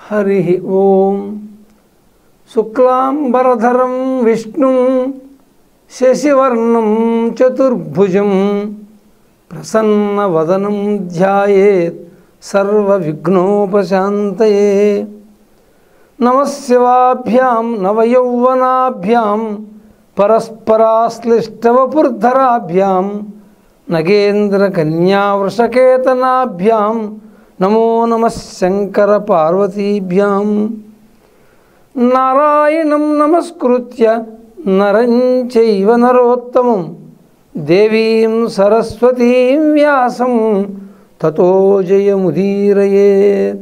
హరి ఓం శుక్లాంబరధరం విష్ణుం శశివర్ణం చతుర్భుజం ప్రసన్నవదనం ధ్యాయేత్ సర్వవిఘ్నోపశాంతయే నమశివాభ్యాం నవయౌవనాభ్యాం పరస్పరాశ్లిష్టవపుర్ధరాభ్యాం నగేంద్రకన్యావృషకేతనాభ్యాం నమో నమ శంకర పార్వతీభ్యాం. నారాయణం నమస్కృత్య నరంచైవ నరోత్తమం. దేవీం సరస్వతీం వ్యాసం. తతో జయముదీరయే.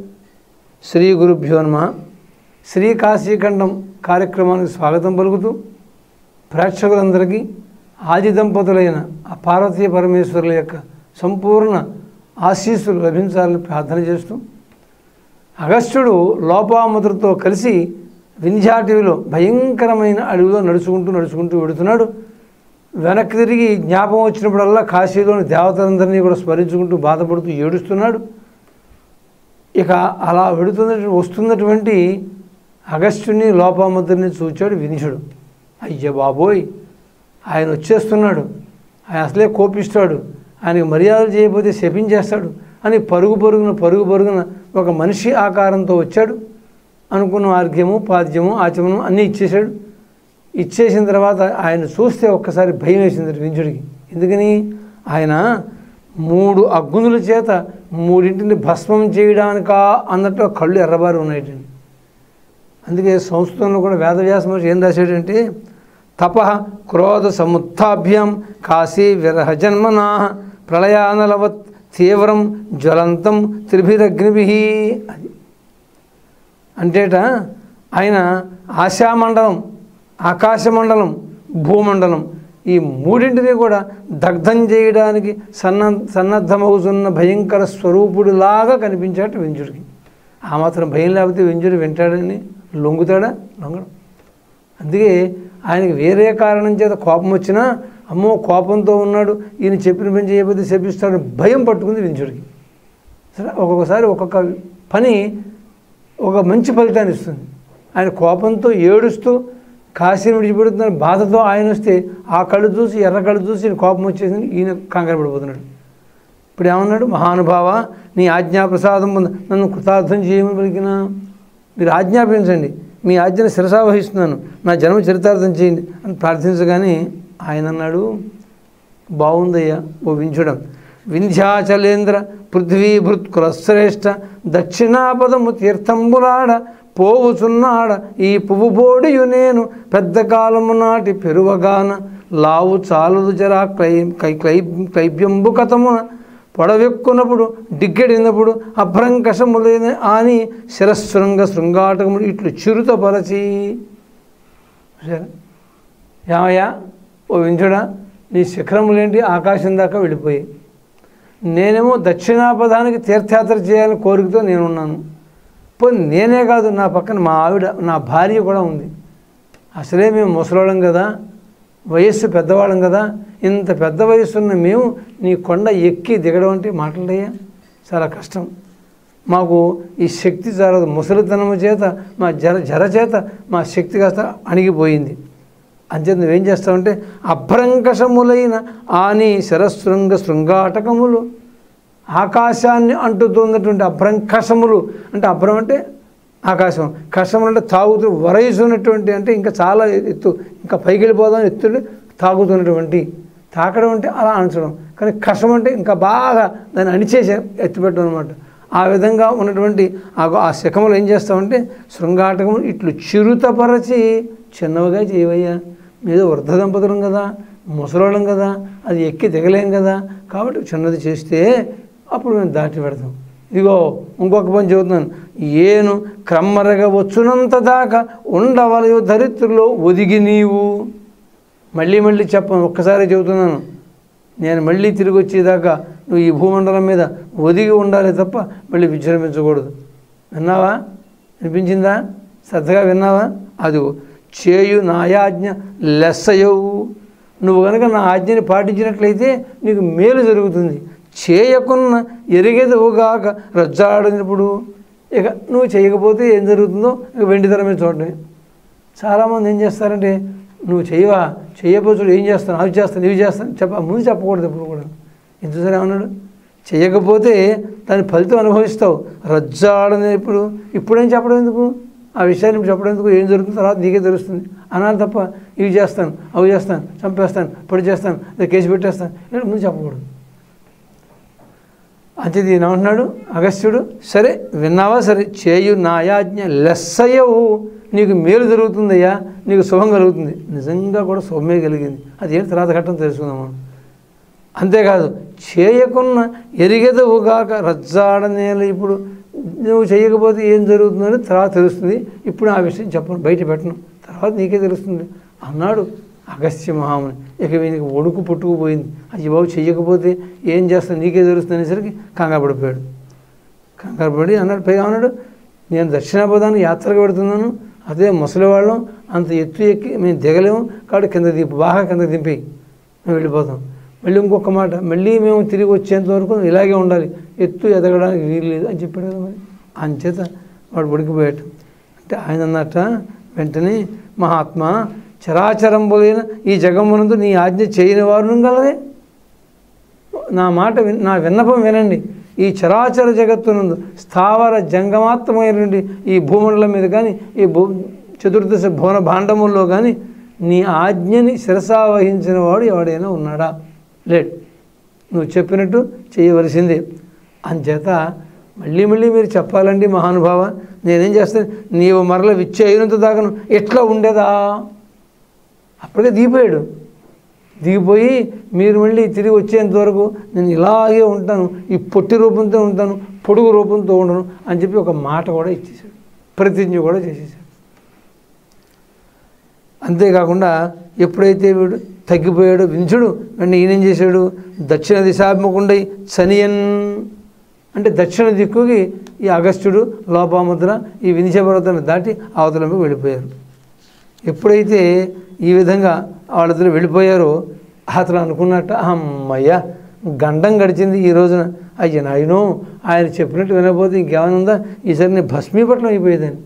శ్రీ గురుభ్యో నమ. శ్రీ కాశీఖండం కార్యక్రమానికి స్వాగతం పలుకుతూ ప్రేక్షకులందరికీ ఆది దంపతులైన ఆ పార్వతీ పరమేశ్వరుల యొక్క సంపూర్ణ ఆశీస్సులు లభించాలని ప్రార్థన చేస్తూ అగస్త్యుడు లోపాముద్రతో కలిసి వింధ్యాటివిలో భయంకరమైన అడవిలో నడుచుకుంటూ నడుచుకుంటూ వెడుతున్నాడు. వెనక్కి తిరిగి జ్ఞాపం వచ్చినప్పుడల్లా కాశీలోని దేవతలందరినీ కూడా స్మరించుకుంటూ బాధపడుతూ ఏడుస్తున్నాడు. ఇక అలా వెడుతున్న వస్తున్నటువంటి అగస్త్యుని లోపాముద్రని చూచాడు వినిషుడు అయ్య బాబోయ్ ఆయన వచ్చేస్తున్నాడు. ఆయన అసలే కోపిస్తాడు. ఆయనకు మర్యాదలు చేయకపోతే శపించేస్తాడు. అని పరుగు పరుగున పరుగు పరుగున ఒక మనిషి ఆకారంతో వచ్చాడు. అనుకున్న ఆర్ఘ్యము పాద్యము ఆచమనం అన్నీ ఇచ్చేశాడు. ఇచ్చేసిన తర్వాత ఆయన చూస్తే ఒక్కసారి భయం వేసింది వింజుడికి. ఎందుకని? ఆయన మూడు అగ్గునుల చేత మూడింటిని భస్మం చేయడానికా అన్నట్టు కళ్ళు ఎర్రబారి ఉన్నాయటండి అందుకే సంస్కృతంలో కూడా వేదవ్యాస మహర్షి ఏం రాశాడంటే తప క్రోధ సముత్థాభ్యం కాశీ విరహ జన్మనా ప్రళయానలవత్ తీవ్రం జ్వలంతం త్రిభిరగ్నిభి అది. అంటేట ఆయన ఆశామండలం ఆకాశమండలం భూమండలం ఈ మూడింటిని కూడా దగ్ధం చేయడానికి సన్న సన్నద్ధమవుతున్న భయంకర స్వరూపుడిలాగా కనిపించాట వెంజుడికి. ఆ మాత్రం భయం లేకపోతే వెంజుడు వింటాడని లొంగుతాడా? లొంగడం. అందుకే ఆయనకి వేరే కారణం చేత కోపం వచ్చినా అమ్మో కోపంతో ఉన్నాడు ఈయన చెప్పిన పని చేయబోతే చెప్పిస్తాడు భయం పట్టుకుంది వింజుడికి సరే ఒక్కొక్కసారి ఒక్కొక్క పని ఒక మంచి ఫలితాన్ని ఇస్తుంది. ఆయన కోపంతో ఏడుస్తూ కాశీని విడిచిపెడుతున్న బాధతో ఆయన వస్తే ఆ కళ్ళు చూసి ఎర్ర కళ్ళు చూసి ఈయన కోపం వచ్చేసింది ఈయన కంగారు పడిపోతున్నాడు. ఇప్పుడు ఏమన్నాడు? మహానుభావ నీ ఆజ్ఞాప్రసాదం నన్ను కృతార్థం చేయమని పలికినా? మీరు ఆజ్ఞాపించండి మీ ఆజ్ఞను శిరసా వహిస్తున్నాను నా జన్మ చరితార్థం చేయండి అని ప్రార్థించగానే ఆయన అన్నాడు బాగుందయ్యా ఓ వించుడం వింధ్యాచలేంద్ర పృథ్వీభృత్ కులశ్రేష్ఠ దక్షిణాపదము తీర్థంబులాడ పోవుచున్నాడ. ఈ పువ్వుబోడియు నేను పెద్ద కాలము నాటి పెరువగాన లావు చాలదు జరా క్లై కై క్లై క్లైబ్యంబు కథమున పొడవెక్కునప్పుడు డిగ్గెడినప్పుడు అభ్రంకషములైన ఆని శిరశృంగ శృంగాటకములు ఇట్లు చిరుతపరచి. సరే ఏమయ్యా? ఓ వించుడా నీ శిఖరములేంటి? ఆకాశం దాకా వెళ్ళిపోయి నేనేమో దక్షిణాపదానికి తీర్థయాత్ర చేయాలని కోరికతో నేనున్నాను. పోనీ నేనే కాదు నా పక్కన మా ఆవిడ నా భార్య కూడా ఉంది. అసలే మేము ముసలోళ్ళం కదా వయస్సు పెద్దవాళ్ళం కదా ఇంత పెద్ద వయస్సున్న మేము నీ కొండ ఎక్కి దిగడం అంటే మాటలయ్యా చాలా కష్టం. మాకు ఈ శక్తి చాలా ముసలితనము చేత మా జర జర చేత మా శక్తి కాస్త అణిగిపోయింది. అంతే నువ్వేం చేస్తావంటే అభ్రంకషములైన ఆని శరశృంగ శృంగాటకములు ఆకాశాన్ని అంటుతున్నటువంటి అభ్రంకషములు అంటే అభ్రం అంటే ఆకాశం కషములు అంటే తాగుతూ వరయిస్తున్నటువంటి అంటే ఇంకా చాలా ఎత్తు ఇంకా పైకి వెళ్ళిపోదాం ఎత్తుడు తాగుతున్నటువంటి. తాకడం అంటే అలా అణచడం కానీ కషం అంటే ఇంకా బాగా దాన్ని అణిచేసే ఎత్తిపెట్టడం అనమాట ఆ విధంగా ఉన్నటువంటి ఆ ఆ శకములు ఏం చేస్తామంటే శృంగాటకములు ఇట్లు చిరుతపరచి చిన్నవిగా చేయవయ్యా. మీద వృద్ధ దంపతులం కదా ముసలోళ్ళం కదా అది ఎక్కి దిగలేం కదా. కాబట్టి చిన్నది చేస్తే అప్పుడు మేము దాటి పెడతాం. ఇదిగో ఇంకొక పని చెబుతున్నాను. ఏను క్రమ్మరగా వచ్చునంత దాకా ఉండవలయు దరిద్రులో ఒదిగి నీవు. మళ్ళీ మళ్ళీ చెప్పను ఒక్కసారి చెబుతున్నాను. నేను మళ్ళీ తిరిగి వచ్చేదాకా నువ్వు ఈ భూమండలం మీద ఒదిగి ఉండాలి తప్ప మళ్ళీ విజృంభించకూడదు. విన్నావా? వినిపించిందా? శ్రద్ధగా విన్నావా? అది చేయు నాయాజ్ఞ లెస్సయవు నువ్వు కనుక నా ఆజ్ఞని పాటించినట్లయితే నీకు మేలు జరుగుతుంది. చేయకున్న ఎరిగెదవుగాక రజ్జాడినప్పుడు ఇక నువ్వు చేయకపోతే ఏం జరుగుతుందో ఇక వెండి తెర మీద చూడటమే చాలామంది ఏం చేస్తారంటే నువ్వు చేయవా? చేయకపోతే ఏం చేస్తాను? అవి చేస్తాను ఇవి చేస్తాను. చెప్ప ముందు చెప్పకూడదు ఎప్పుడు కూడా. ఇంతసరి ఏమన్నాడు? చేయకపోతే దాని ఫలితం అనుభవిస్తావు. రజ్జాడని ఇప్పుడు ఇప్పుడేం చెప్పడం ఎందుకు? ఆ విషయాన్ని ఇప్పుడు ఏం జరుగుతుందో తర్వాత నీకే తెలుస్తుంది. అనాలి తప్ప ఇవి చేస్తాను అవి చేస్తాను చంపేస్తాను పొడి చేస్తాను లేదా కేసు పెట్టేస్తాను ఇలా ముందు చెప్పకూడదు. అంతేది ఏమంటున్నాడు? అగస్త్యుడు సరే విన్నావా? సరే చేయు నాయాజ్ఞ లెస్సయ్యవు. నీకు మేలు జరుగుతుందయ్యా నీకు శుభం కలుగుతుంది. నిజంగా కూడా శుభమే కలిగింది. అది ఏం తర్వాత ఘట్టం తెలుసుకుందాం మనం. అంతేకాదు చేయకున్న ఎరిగెదవుగాక రజ్జాడ నేల ఇప్పుడు నువ్వు చేయకపోతే ఏం జరుగుతుందని తర్వాత తెలుస్తుంది. ఇప్పుడు ఆ విషయం చెప్పను బయట పెట్టను. తర్వాత నీకే తెలుస్తుంది. అన్నాడు అగస్త్య మహాముని. ఇక వీనికి ఒడుకు పుట్టుకుపోయింది అయ్యి బాబు చెయ్యకపోతే ఏం చేస్తాను నీకే తెలుస్తుంది అనేసరికి కంగారు పడిపోయాడు. కంగారు పడి అన్నాడు పైగా అన్నాడు నేను దక్షిణాపదాన్ని యాత్రకు పెడుతున్నాను అదే ముసలివాళ్ళం అంత ఎత్తు ఎక్కి మేము దిగలేము. కాబట్టి కింద దింపు బాగా కింద దింపి మేము వెళ్ళిపోతాం. మళ్ళీ ఇంకొక మాట మళ్ళీ మేము తిరిగి వచ్చేంత వరకు ఇలాగే ఉండాలి. ఎత్తు ఎదగడానికి వీలు లేదు అని చెప్పాడు కదా మరి. అంచేత వాడు ఉడికిపోయాడు అంటే ఆయన అన్నట వెంటనే మహాత్మా చరాచరంబులైన ఈ జగమునందు నీ ఆజ్ఞ చేయని వారు గలరే నా మాట విన్ నా విన్నపం వినండి. ఈ చరాచర జగత్తునందు స్థావర జంగమాత్మైనటువంటి ఈ భూమండలం మీద కానీ ఈ భూ చతుర్దశ భువన భాండముల్లో కానీ నీ ఆజ్ఞని శిరసా వహించిన వాడు ఎవడైనా ఉన్నాడా? లేట్ నువ్వు చెప్పినట్టు చేయవలసిందే. అంచేత మళ్ళీ మళ్ళీ మీరు చెప్పాలండి మహానుభావ. నేనేం చేస్తాను? నీవు మరల విచ్చి అయినంత దాకను ఎట్లా ఉండేదా? అప్పటికే దిగిపోయాడు. దిగిపోయి మీరు మళ్ళీ తిరిగి వచ్చేంత వరకు నేను ఇలాగే ఉంటాను. ఈ పొట్టి రూపంతో ఉంటాను పొడుగు రూపంతో ఉండను అని చెప్పి ఒక మాట కూడా ఇచ్చేసాడు ప్రతిజ్ఞ కూడా చేసేసాడు అంతేకాకుండా ఎప్పుడైతే వీడు తగ్గిపోయాడు వించుడు వెంటనే ఈయనేం చేశాడు? దక్షిణ దిశాభిముఖుండై చనియన్. అంటే దక్షిణ దిక్కుకి ఈ అగస్త్యుడు లోపాముద్ర ఈ వినిచ పర్వతాన్ని దాటి అవతలకు వెళ్ళిపోయారు. ఎప్పుడైతే ఈ విధంగా వాళ్ళిద్దరు వెళ్ళిపోయారో అతను అనుకున్నట్ట అమ్మయ్య గండం గడిచింది ఈ రోజున. అయ్య నాయనో ఆయన చెప్పినట్టు వినకపోతే ఇంకేమైనా ఉందా? ఈసారి నేను భస్మీపట్నం అయిపోయేదని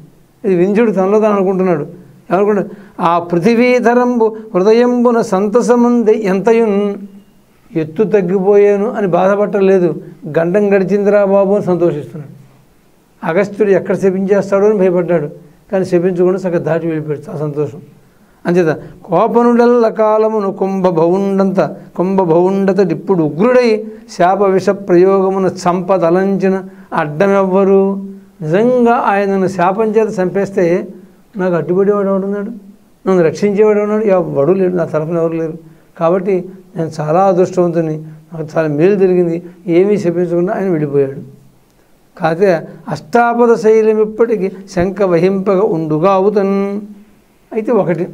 ఇది వింజుడు తనలో తాను అనుకుంటున్నాడు. ఎవరు ఆ పృథివీధరంబు హృదయంబున సంతసముంది ఎంతయున్? ఎత్తు తగ్గిపోయాను అని బాధపట్టలేదు. గండం గడిచిందిరా బాబు అని సంతోషిస్తున్నాడు. అగస్త్యుడు ఎక్కడ శపించేస్తాడో అని భయపడ్డాడు. కానీ శపించకుండా సగ దాటి వెళ్ళిపోయాడు. ఆ సంతోషం. అంచేత కోపనుడల్ల కాలమును కుంభ భవుండంత కుంభ భవుండత ఇప్పుడు ఉగ్రుడై శాప విష ప్రయోగమున చంపదలంచిన అడ్డమెవ్వరు? నిజంగా ఆయనను శాపం చేత చంపేస్తే నాకు అడ్డుపడేవాడు ఎవడున్నాడు నన్ను రక్షించేవాడు ఉన్నాడు? ఎవడు లేడు నా తరఫున ఎవరు లేరు? కాబట్టి నేను చాలా అదృష్టవంతుని నాకు చాలా మేలు జరిగింది. ఏమీ చెప్పించకుండా ఆయన వెళ్ళిపోయాడు కాకపోతే అష్టాపద శైలం ఇప్పటికీ శంఖ వహింపగా ఉండుగా అవుతాను. అయితే ఒకటి.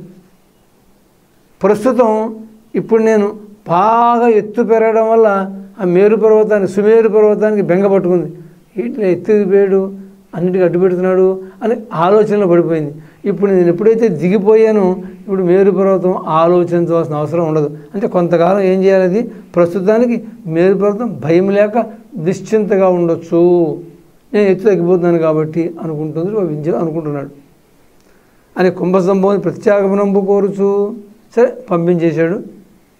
ప్రస్తుతం ఇప్పుడు నేను బాగా ఎత్తు పెరగడం వల్ల ఆ మేరు పర్వతానికి సుమేరు పర్వతానికి బెంగ పట్టుకుంది. ఇట్లా ఎత్తుకుపోయాడు అన్నిటికీ అడ్డు పెడుతున్నాడు అని ఆలోచనలో పడిపోయింది. ఇప్పుడు నేను ఎప్పుడైతే దిగిపోయాను ఇప్పుడు మేరు పర్వతం ఆలోచించవలసిన అవసరం ఉండదు. అంటే కొంతకాలం ఏం చేయాలి అది? ప్రస్తుతానికి మేరు పర్వతం భయం లేక నిశ్చింతగా ఉండొచ్చు. నేను ఎత్తు తగ్గిపోతున్నాను కాబట్టి అనుకుంటుంది విద్య అనుకుంటున్నాడు. అని కుంభస్తంభం ప్రత్యాగమనంబు కోరుచు. సరే పంపించేశాడు.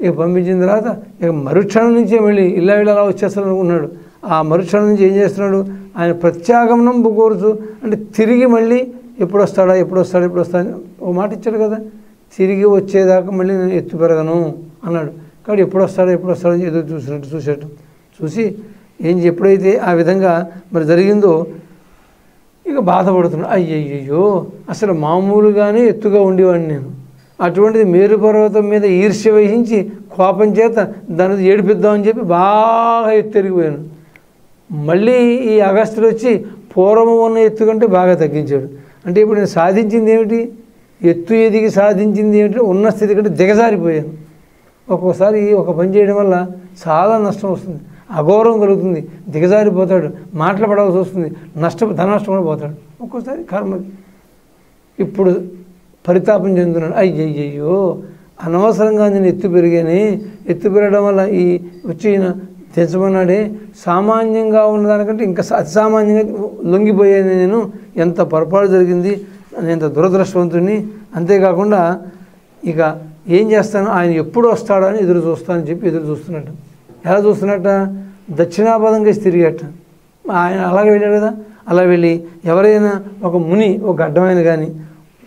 ఇక పంపించిన తర్వాత ఇక మరుక్షణం నుంచే మళ్ళీ ఇలా ఇలా అలా అనుకున్నాడు. ఆ మరుక్షణం నుంచి ఏం చేస్తున్నాడు? ఆయన ప్రత్యాగమనంబు కోరుచు. అంటే తిరిగి మళ్ళీ ఎప్పుడు వస్తాడా ఎప్పుడు వస్తాడా ఎప్పుడు వస్తాడా ఓ మాట ఇచ్చాడు కదా. తిరిగి వచ్చేదాకా మళ్ళీ నేను ఎత్తు పెరగను అన్నాడు. కాబట్టి ఎప్పుడు వస్తాడో ఎప్పుడు వస్తాడో ఏదో చూసినట్టు చూసేట చూసి ఏం ఎప్పుడైతే ఆ విధంగా మరి జరిగిందో ఇక బాధపడుతున్నాడు. అయ్యయ్యో అసలు మామూలుగానే ఎత్తుగా ఉండేవాడిని నేను. అటువంటిది మేరు పర్వతం మీద ఈర్ష్య వహించి కోపం చేత దాన్ని ఏడిపిద్దామని చెప్పి బాగా ఎత్తిరిగిపోయాను. మళ్ళీ ఈ అగస్టులు వచ్చి పూర్వం ఉన్న ఎత్తు కంటే బాగా తగ్గించాడు. అంటే ఇప్పుడు నేను సాధించింది ఏమిటి? ఎత్తు ఎదిగి సాధించింది ఏమిటి? ఉన్న స్థితి కంటే దిగజారిపోయాను. ఒక్కోసారి ఒక పని చేయడం వల్ల చాలా నష్టం వస్తుంది. అగౌరవం కలుగుతుంది. దిగజారిపోతాడు. మాటలు పడాల్సి వస్తుంది. నష్ట ధన నష్టం కూడా పోతాడు. ఒక్కోసారి కర్మకి ఇప్పుడు పరితాపం చెందుతున్నాడు. అయ్యయ్యో అనవసరంగా నేను ఎత్తు పెరిగాని ఎత్తు పెరగడం వల్ల ఈ వచ్చిన తెచ్చమన్నాడే సామాన్యంగా ఉన్నదానికంటే ఇంకా స- అతి సామాన్యంగా లొంగిపోయాను నేను. ఎంత పొరపాటు జరిగింది నేను ఎంత దురదృష్టవంతుడిని అంతేకాకుండా ఇక ఏం చేస్తాను? ఆయన ఎప్పుడు వస్తాడో అని ఎదురు చూస్తానని చెప్పి ఎదురు చూస్తున్నట్టు. ఎలా చూస్తున్నట్ట? దక్షిణాపదంగా తిరిగట. ఆయన అలాగే వెళ్ళాడు కదా? అలా వెళ్ళి ఎవరైనా ఒక ముని ఒక అడ్డమైన కానీ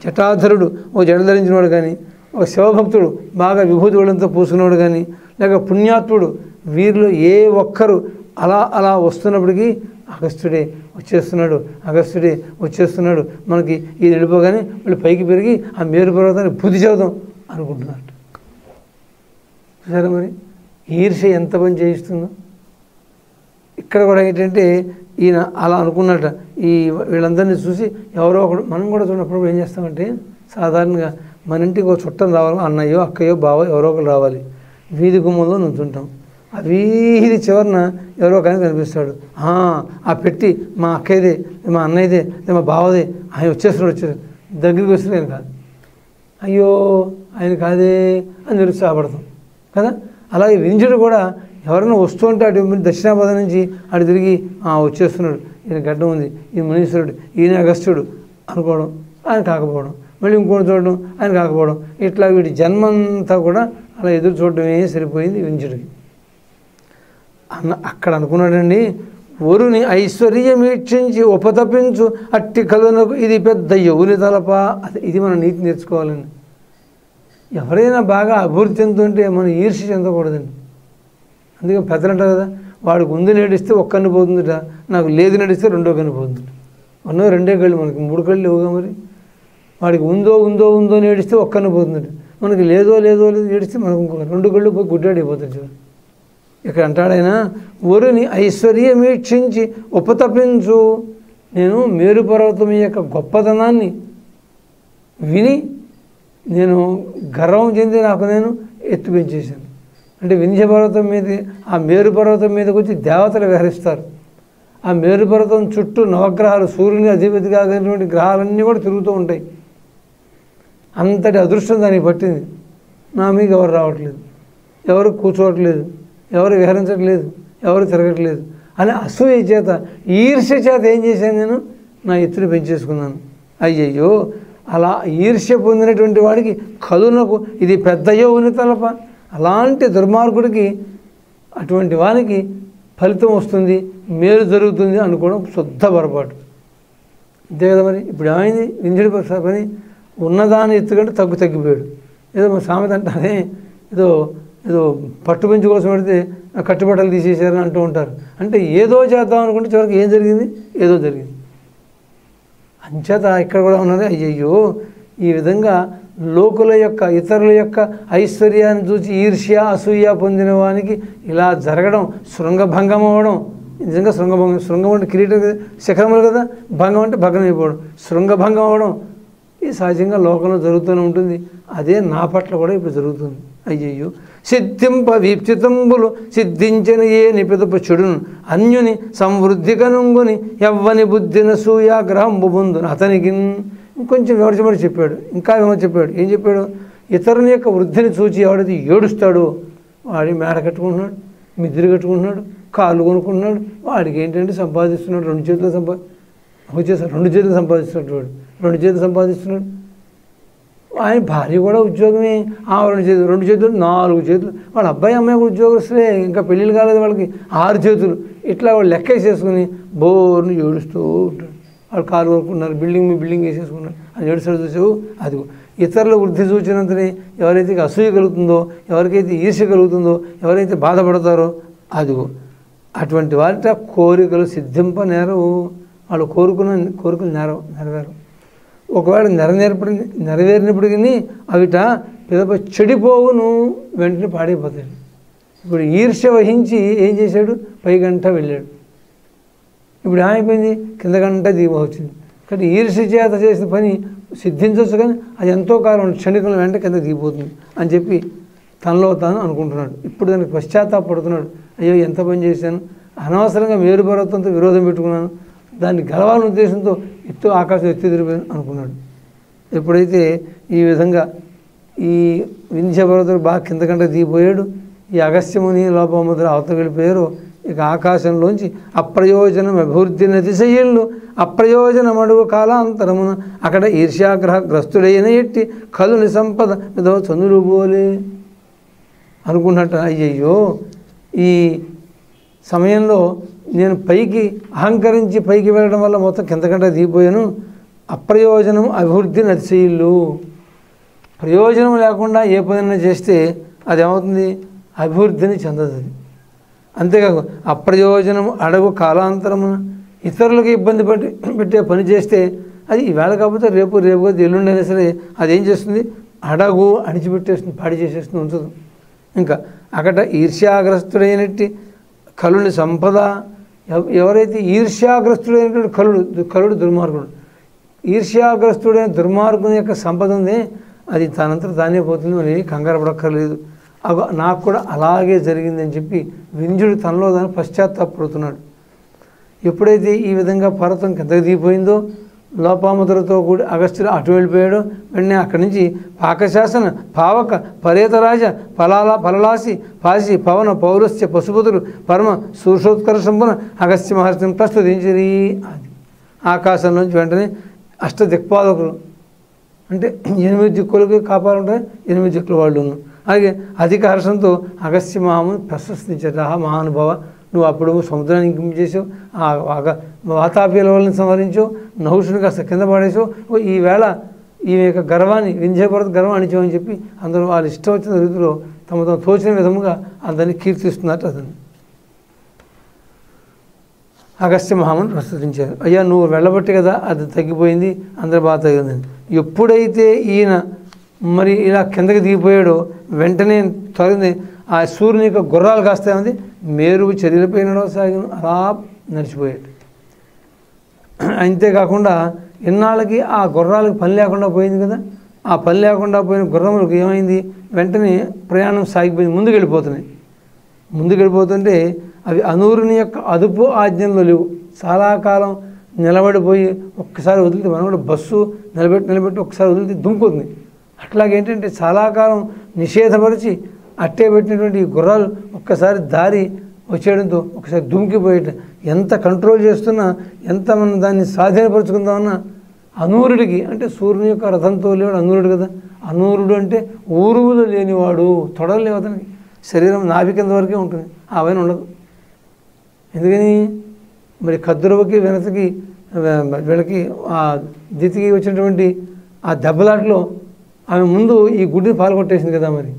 జటాధరుడు ఓ జడ ధరించినవాడు కానీ ఒక శివభక్తుడు బాగా విభూతి వాళ్ళంతా పూసుకున్నవాడు కానీ లేక పుణ్యాత్ముడు వీరిలో ఏ ఒక్కరు అలా అలా వస్తున్నప్పటికీ అగస్త్యుడే వచ్చేస్తున్నాడు అగస్త్యుడే వచ్చేస్తున్నాడు. మనకి ఇది వెళ్ళిపోగానే వీళ్ళు పైకి పెరిగి ఆ మేరు పర్వతాన్ని బుద్ధి చదుదాం అనుకుంటున్నారు చూసారా మరి? ఈర్ష ఎంత పని చేయిస్తుందో. ఇక్కడ కూడా ఏంటంటే ఈయన అలా అనుకున్నట ఈ వీళ్ళందరినీ చూసి ఎవరో ఒకడు మనం కూడా చూడప్పుడు ఏం చేస్తామంటే సాధారణంగా మన ఇంటికి ఒక చుట్టం రావాలి అన్నయ్యో అక్కయ్యో బావో ఎవరో ఒకరు రావాలి. వీధి గుమ్మంలో నుంచుంటాం. వీధి చివరన ఎవరో కానీ కనిపిస్తాడు. "ఆ, పెట్టి మా అక్కయ్యదే మా అన్నయ్యదే లేదా మా బావదే ఆయన వచ్చేస్తున్నాడు వచ్చారు దగ్గరికి వస్తే ఆయన కాదు. అయ్యో ఆయన కాదే అని నిరుత్సాహపడతాం కదా? అలాగే వింజుడు కూడా ఎవరైనా వస్తుంటే అటు దక్షిణాపద నుంచి అటు తిరిగి "ఆ, వచ్చేస్తున్నాడు. ఈయన గడ్డం ఉంది. ఈయన మునీశ్వరుడు ఈయన అగస్త్యుడు అనుకోవడం ఆయన కాకపోవడం. మళ్ళీ ఇంకోటి చూడడం ఆయన కాకపోవడం. ఇట్లా వీడి జన్మంతా కూడా అలా ఎదురు చూడడమే సరిపోయింది వింజుడికి అన్న అక్కడ అనుకున్నాడండి వరుని ఐశ్వర్యమీక్షించి ఉపతపించు అట్టి కలునకు ఇది పెద్ద యౌని తలప. అది ఇది మనం నీతి నేర్చుకోవాలండి. ఎవరైనా బాగా అభివృద్ధి చెందుతుంటే మనం ఈర్ష్య చెందకూడదండి. అందుకే పెద్దలు అంటారు కదా వాడికి ఉంది నడిస్తే ఒక్క కన్ను పోతుందిట నాకు లేదు నడిస్తే రెండో కన్ను పోతుంది ఉన్నో రెండే కళ్ళు మనకి మూడు కళ్ళు లేవుగా మరి? వాడికి ఉందో ఉందో ఉందో నేడిస్తే ఒక్కని పోతుందిట. మనకి లేదో లేదో లేదో ఏడిస్తే మనకు ఇంకో రెండు కళ్ళు పోయి గుడ్డాడిపోతుంది చూడు. ఇక్కడ అంటాడైనా వరుని ఐశ్వర్యమీక్షించి ఉపతపించు. నేను మేరు పర్వతం యొక్క గొప్పతనాన్ని విని నేను గర్వం చెంది నాకు నేను ఎత్తుపెంచేశాను. అంటే వింధ్య పర్వతం మీద ఆ మేరు పర్వతం మీదకి వచ్చి దేవతలు విహరిస్తారు. ఆ మేరు పర్వతం చుట్టూ నవగ్రహాలు సూర్యుని అధిపతి కలిగినటువంటి గ్రహాలన్నీ కూడా తిరుగుతూ ఉంటాయి. అంతటి అదృష్టం దానికి పట్టింది. నా మీద ఎవరు రావట్లేదు. ఎవరు కూర్చోవట్లేదు. ఎవరు విహరించట్లేదు ఎవరు తిరగట్లేదు అని అసూయ చేత ఈర్ష్య చేత ఏం చేశాను నేను? నా ఎత్తుని పెంచేసుకున్నాను. అయ్యయ్యో అలా ఈర్ష్య పొందినటువంటి వాడికి కలునకు ఇది పెద్ద యోగుని తలప. అలాంటి దుర్మార్గుడికి అటువంటి వానికి ఫలితం వస్తుంది మేలు జరుగుతుంది అనుకోవడం శుద్ధ పొరపాటు. అంతే కదా మరి? ఇప్పుడు ఏమైంది? వింజుడి పని ఉన్నదాని ఎత్తుకంటే తగ్గు తగ్గిపోయాడు. ఏదో మా సామెత అంటారే ఏదో ఏదో పట్టు పెంచు కోసం పెడితే కట్టుబట్టలు తీసేశారని అంటూ ఉంటారు. అంటే ఏదో చేద్దాం అనుకుంటే చివరికి ఏం జరిగింది? ఏదో జరిగింది. అంచేత ఇక్కడ కూడా ఉన్నది అయ్యయ్యో ఈ విధంగా లోకుల యొక్క ఇతరుల యొక్క ఐశ్వర్యాన్ని చూసి ఈర్ష్య అసూయ పొందిన వానికి ఇలా జరగడం శృంగభంగం అవ్వడం. నిజంగా శృంగభంగం శృంగం అంటే కిరీటం శిఖరములు కదా భంగం అంటే భగ్నం అయిపోవడం. శృంగభంగం అవ్వడం. ఇది సహజంగా లోకంలో జరుగుతూనే ఉంటుంది. అదే నా పట్ల కూడా ఇప్పుడు జరుగుతుంది. అయ్యయ్యో. సిద్ధింప వీప్తితంబులు సిద్ధించని ఏ నిపితపు చెడును. అన్యుని సమృద్ధి కనుంగుని ఎవ్వని బుద్ధిన సూయాగ్రహంబు బొందును అతనికి ఇంకొంచెం విమర్శమని చెప్పాడు? ఇంకా విమర్శ చెప్పాడు? ఏం చెప్పాడు? ఇతరుని యొక్క వృద్ధిని చూచి ఎవడైతే ఏడుస్తాడో వాడి మేడ కట్టుకుంటున్నాడు మిద్దిరి కట్టుకుంటున్నాడు కాళ్ళు కొనుక్కుంటున్నాడు వాడికి ఏంటంటే సంపాదిస్తున్నాడు రెండు చేతులు సంపా వచ్చేసారు రెండు చేతులు సంపాదిస్తున్నాడు వాడు. రెండు చేతులు సంపాదిస్తున్నాడు ఆయన భార్య కూడా ఉద్యోగమే ఆ రెండు చేతులు రెండు చేతులు నాలుగు చేతులు. వాళ్ళ అబ్బాయి అమ్మాయి కూడా ఉద్యోగస్తులే ఇంకా పెళ్ళిళ్ళు కాలేదు వాళ్ళకి ఆరు చేతులు. ఇట్లా వాళ్ళు లెక్క వేసేసుకుని బోర్ని ఏడుస్తూ ఉంటాడు వాళ్ళు కారు కొనుక్కున్నారు బిల్డింగ్ మీ బిల్డింగ్ వేసేసుకున్నారు. అది ఏడుస్తాడు చూసావు? అది ఇతరుల వృద్ధి చూచినంతనే ఎవరైతే అసూయ కలుగుతుందో ఎవరికైతే ఈర్ష కలుగుతుందో ఎవరైతే బాధపడతారో అదిగో. అటువంటి వారిట కోరికలు సిద్ధింప నేరవు వాళ్ళు కోరుకున్న కోరికలు నేర నెరవేరు ఒకవేళ నెరవేర్పడి నెరవేరినప్పటికీ అవిట పిదప చెడిపోవును వెంటనే పాడైపోతాడు. ఇప్పుడు ఈర్ష్య వహించి ఏం చేశాడు? పై గంట వెళ్ళాడు. ఇప్పుడు ఏమైపోయింది? కింద గంట దీపం వచ్చింది. కానీ ఈర్ష్య చేత చేసిన పని సిద్ధించవచ్చు కానీ అది ఎంతో కాలం క్షణికల వెంట కింద దిగిపోతుంది అని చెప్పి తనలో తాను అనుకుంటున్నాడు. ఇప్పుడు దానికి పశ్చాత్తాపడుతున్నాడు. అయ్యో ఎంత పని చేశాను? అనవసరంగా మేరు పర్వతంతో విరోధం పెట్టుకున్నాను. దాన్ని గెలవాలనే ఉద్దేశంతో ఎత్తు ఆకాశం ఎత్తు తిరిగిపోయాను అనుకున్నాడు. ఎప్పుడైతే ఈ విధంగా ఈ వింధ్య పర్వతం బాగా కిందకంటే దిగిపోయాడు ఈ అగస్త్యముని లోపముద్ర అవతల వెళ్ళిపోయారు ఇక ఆకాశంలోంచి అప్రయోజనం అభివృద్ధి నదిశయ్యులు అప్రయోజనం అడుగు కాలాంతరమున అక్కడ ఈర్ష్యాగ్రహ గ్రస్తుడైన ఎట్టి కలుని సంపద ఏదో చంద్రుడు పోలే. అనుకున్నట్టు అయ్యయ్యో ఈ సమయంలో నేను పైకి అహంకరించి పైకి వెళ్ళడం వల్ల మొత్తం కిందకంటే దిగిపోయాను. అప్రయోజనం అభివృద్ధి నదిశీళ్ళు ప్రయోజనం లేకుండా ఏ పనైనా చేస్తే అది ఏమవుతుంది అభివృద్ధిని చెందదు. అది అంతేకాక అప్రయోజనం అడగు కాలాంతరమున ఇతరులకు ఇబ్బంది పెట్టి పెట్టే పని చేస్తే అది ఈవేళ కాకపోతే రేపు రేపు కాదు ఎల్లుండి అయినా సరే అది ఏం చేస్తుంది? అడగు అణిచిపెట్టేస్తుంది పాడి చేసేస్తుంది ఉంటుంది ఇంకా అక్కడ ఈర్ష్యాగ్రస్తుడైనట్టి కలుని సంపద ఎవ- ఎవరైతే ఈర్ష్యాగ్రస్తుడైనటువంటి కలుడు కలుడు దుర్మార్గుడు ఈర్ష్యాగ్రస్తుడైన దుర్మార్గుని యొక్క సంపద ఉంది అది తనంతట తానే పోతుంది మరి కంగారు పడక్కర్లేదు. అగో నాకు కూడా అలాగే జరిగిందని చెప్పి వింజుడు తనలో దాన్ని పశ్చాత్తాపడుతున్నాడు ఎప్పుడైతే ఈ విధంగా పర్వతం కిందకి దిగిపోయిందో లోపాముద్రతో కూడి అగస్త్యుడు అటు వెళ్ళిపోయాడు వెంటనే అక్కడి నుంచి పాకశాసన పావక పరేతరాజ ఫలాల ఫలలాసి పాసి పవన పౌరస్య పశుపతులు పరమ శూర్షోత్కర్షంపున అగస్త్య మహర్షిని ప్రస్తుతించిరి అది ఆకాశం నుంచి వెంటనే అష్ట దిక్పాదకులు అంటే ఎనిమిది దిక్కులకి కాపాడుంటాయి ఎనిమిది దిక్కుల వాళ్ళు అలాగే అధిక హర్షంతో అగస్త్య మహాముని ప్రశస్తించారు ఆహా మహానుభావ నువ్వు అప్పుడు సముద్రాన్ని చేసావు ఆ వాళ్ళని సంహరించావు నహుషుని కాస్త కింద పడేసావు. ఈవేళ ఈమె యొక్క గర్వాన్ని వింధ్యపర్వత గర్వం అణిచామని చెప్పి అందరూ వాళ్ళు ఇష్టం వచ్చిన రీతిలో తమ తమ తోచిన విధముగా అందరినీ కీర్తిస్తున్నట్టు అతను. అగస్త్య మహాముని ప్రస్తుతించారు అయ్యా నువ్వు వెళ్ళబట్టి కదా అది తగ్గిపోయింది అందరి బాధ తగ్గిందని ఎప్పుడైతే ఈయన మరి ఇలా కిందకి దిగిపోయాడో వెంటనే తొలగింది ఆ సూర్యుని యొక్క గుర్రాలు కాస్తా ఉంది మేరువు చర్యలపై నడవసాగిన. అలా నడిచిపోయాడు అంతేకాకుండా ఇన్నాళ్ళకి ఆ గుర్రాలకు పని లేకుండా పోయింది కదా? ఆ పని లేకుండా పోయిన గుర్రములకు ఏమైంది? వెంటనే ప్రయాణం సాగిపోయింది. ముందుకు వెళ్ళిపోతున్నాయి ముందుకు వెళ్ళిపోతుంటే అవి అనూరుని యొక్క అదుపు ఆజ్ఞంలో లేవు. చాలా కాలం నిలబడిపోయి ఒక్కసారి వదిలితే మనం కూడా బస్సు నిలబెట్టి నిలబెట్టి ఒక్కసారి వదిలితే దుంకుతుంది. అట్లాగేంటంటే చాలా కాలం నిషేధపరిచి అట్టే పెట్టినటువంటి ఈ గుర్రాలు ఒక్కసారి దారి వచ్చేయడంతో ఒకసారి దుమికిపోయేట ఎంత కంట్రోల్ చేస్తున్నా ఎంత మనం దాన్ని స్వాధీనపరుచుకుందామన్నా అనూరుడికి అంటే సూర్యుని యొక్క రథంతో లేవాడు అనూరుడు కదా అనూరుడు అంటే ఊరువులు లేనివాడు తొడలు లేవు అతనికి. శరీరం నాభి కింద వరకే ఉంటుంది ఆ పైన ఉండదు. ఎందుకని? మరి కద్రువకి వెనతకి వీళ్ళకి ఆ దితికి వచ్చినటువంటి ఆ దెబ్బలాట్లో ఆమె ముందు ఈ గుడ్డిని పాల్గొట్టేసింది కదా మరి.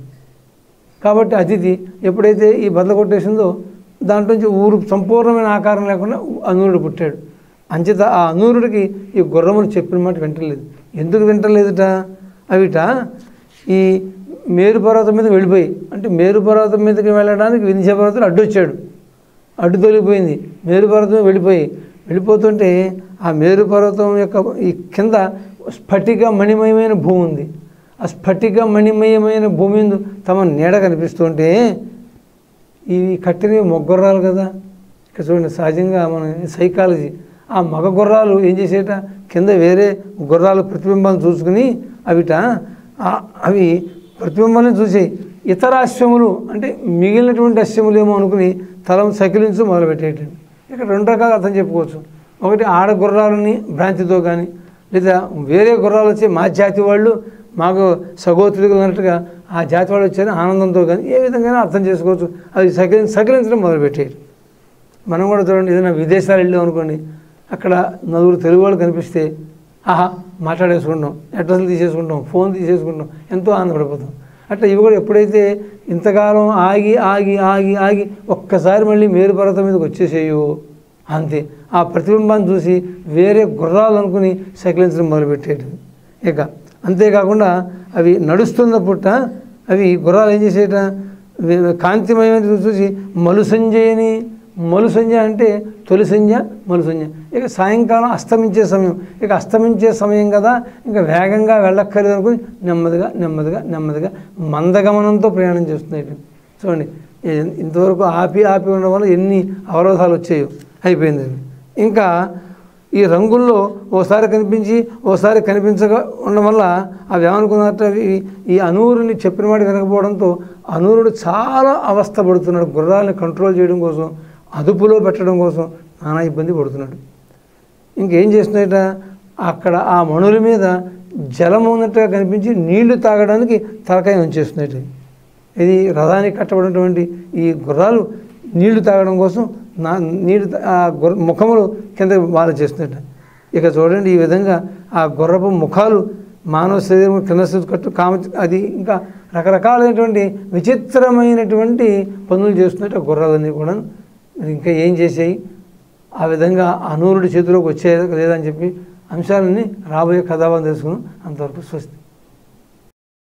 కాబట్టి అతిథి ఎప్పుడైతే ఈ బదల కొట్టేసిందో దాంట్లో నుంచి ఊరు సంపూర్ణమైన ఆకారం లేకుండా అనూరుడు పుట్టాడు. అంచేత ఆ అనూరుడికి ఈ గుర్రములు చెప్పిన మాట వింటలేదు. ఎందుకు వింటలేదుట? అవిట ఈ మేరు పర్వతం మీద వెళ్ళిపోయి అంటే మేరు పర్వతం మీదకి వెళ్ళడానికి వింధ్య పర్వతం అడ్డొచ్చాడు అడ్డు తొలిగిపోయింది. మేరు పర్వతం వెళ్ళిపోయి వెళ్ళిపోతుంటే ఆ మేరు పర్వతం యొక్క ఈ కింద స్ఫటిక మణిమయమైన భూమి ఉంది. ఆ స్ఫటిక మణిమయమైన భూమి తమ నీడ కనిపిస్తుంటే ఇవి కట్టినవి మొగ్గొర్రాలు కదా. ఇక్కడ చూడండి సహజంగా మన సైకాలజీ. ఆ మగ గుర్రాలు ఏం చేసేట? కింద వేరే గుర్రాలు ప్రతిబింబాలను చూసుకుని అవిట అవి ప్రతిబింబాలను చూసి ఇతర అశ్వములు అంటే మిగిలినటువంటి అశ్వములు ఏమో అనుకుని తలం సకిలించు మొదలుపెట్టేటండి ఇక్కడ రెండు రకాల అర్థం చెప్పుకోవచ్చు. ఒకటి ఆడ గుర్రాలని భ్రాంతితో కానీ లేదా వేరే గుర్రాలు వచ్చి మా జాతి వాళ్ళు మాకు సగోత్రులు అన్నట్టుగా ఆ జాతి వాళ్ళు వచ్చారు ఆనందంతో కానీ ఏ విధంగా అర్థం చేసుకోవచ్చు. అవి సకిలి సకిలించడం మొదలుపెట్టేది. మనం కూడా చూడండి ఏదైనా విదేశాలు వెళ్ళాం అనుకోండి అక్కడ నలుగురు తెలుగు వాళ్ళు కనిపిస్తే ఆహా మాట్లాడేసుకుంటాం అడ్రస్లు తీసేసుకుంటాం ఫోన్ తీసేసుకుంటాం ఎంతో ఆనందపడిపోతాం. అట్లా ఇవి కూడా ఎప్పుడైతే ఇంతకాలం ఆగి ఆగి ఆగి ఆగి ఒక్కసారి మళ్ళీ మేరు పర్వతం మీదకి వచ్చేసేయో అంతే. ఆ ప్రతిబింబాన్ని చూసి వేరే గుర్రాలు అనుకుని సకిలించడం మొదలుపెట్టేది. ఇక అంతేకాకుండా అవి నడుస్తున్న పుట్ట అవి గుర్రాలు ఏం చేసేట? కాంతిమయమైన చూసి మలుసంజయని మలుసంజ అంటే తొలి సంజ మలుసంజ ఇక సాయంకాలం అస్తమించే సమయం. ఇక అస్తమించే సమయం కదా ఇంకా వేగంగా వెళ్ళక్కర్లేదు అనుకుని నెమ్మదిగా నెమ్మదిగా నెమ్మదిగా మందగమనంతో ప్రయాణం చేస్తున్నాయి చూడండి ఇంతవరకు ఆపి ఆపి ఉండడం వల్ల ఎన్ని అవరోధాలు వచ్చాయో. అయిపోయింది. ఇంకా ఈ రంగుల్లో ఓసారి కనిపించి ఓసారి కనిపించక ఉండడం వల్ల అవి ఏమనుకున్నట్టు అవి ఈ అనూరుని చెప్పిన మాట వినకపోవడంతో అనూరుడు చాలా అవస్థ పడుతున్నాడు గుర్రాలని కంట్రోల్ చేయడం కోసం అదుపులో పెట్టడం కోసం నానా ఇబ్బంది పడుతున్నాడు. ఇంకేం చేస్తున్నాయట? అక్కడ ఆ మణుల మీద జలం ఉన్నట్టుగా కనిపించి నీళ్ళు తాగడానికి తలకాయ ఉంచేస్తున్నాయట ఇది రథానికి కట్టబడినటువంటి ఈ గుర్రాలు నీళ్ళు తాగడం కోసం నా నీటి ఆ గుర్ర ముఖములు కింద వాళ్ళు చేస్తుంట ఇక చూడండి ఈ విధంగా ఆ గుర్రపు ముఖాలు మానవ శరీరం కింద కట్టు కామ అది ఇంకా రకరకాలైనటువంటి విచిత్రమైనటువంటి పనులు చేస్తున్నట్టు ఆ గుర్రాలన్నీ కూడా ఇంకా ఏం చేసాయి ఆ విధంగా అనూరుడి చేతిలోకి వచ్చే లేదని చెప్పి అంశాలన్నీ రాబోయే కథాభాగం తెలుసుకున్నాం. అంతవరకు స్వస్తి.